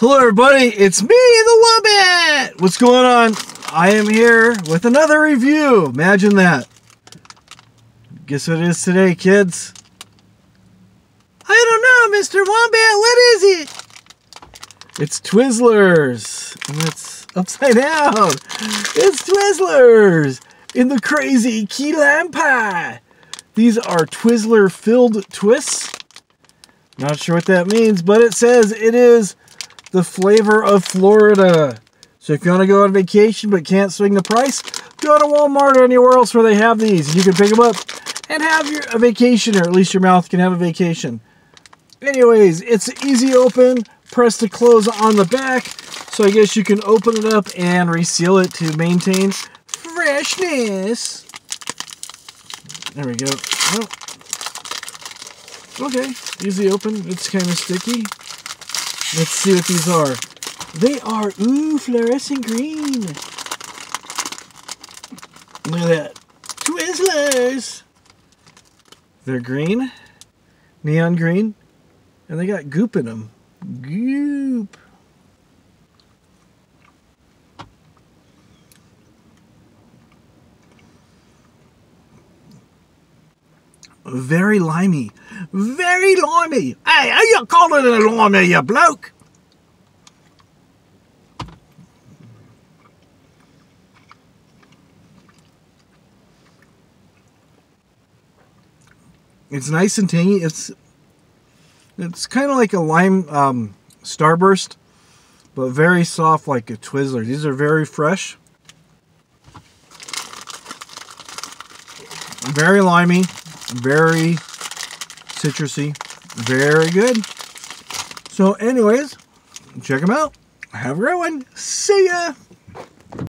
Hello, everybody. It's me, the Wombat. What's going on? I am here with another review. Imagine that. Guess what it is today, kids? I don't know, Mr. Wombat. What is it? It's Twizzlers. And it's upside down. It's Twizzlers in the crazy key lime pie. These are Twizzler filled twists. Not sure what that means, but it says it is the flavor of Florida. So if you want to go on vacation but can't swing the price, go to Walmart or anywhere else where they have these. You can pick them up and have your, a vacation, or at least your mouth can have a vacation. Anyways, it's easy open, press to close on the back. So I guess you can open it up and reseal it to maintain freshness. There we go. Oh. Okay, easy open. It's kind of sticky. Let's see what these are. They are, ooh, fluorescent green. Look at that. Twizzlers. They're green, neon green, and they got goop in them. Goop. Very limey. Very limey. Hey, are you calling it a limey, you bloke? It's nice and tangy. It's it's kind of like a lime um, starburst, but very soft like a Twizzler. These are very fresh. Very limey, very citrusy, very good. So anyways, check them out. Have a great one. See ya.